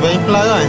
Vem pra lá, hein?